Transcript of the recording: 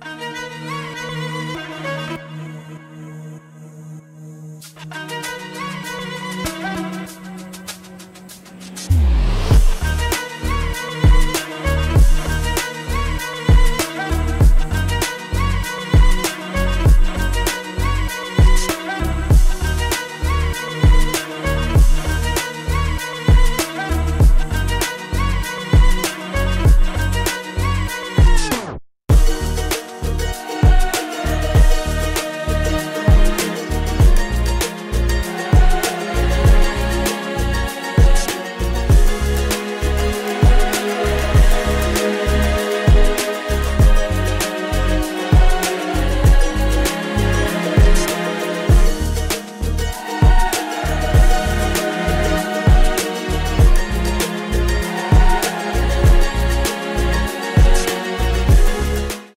I'm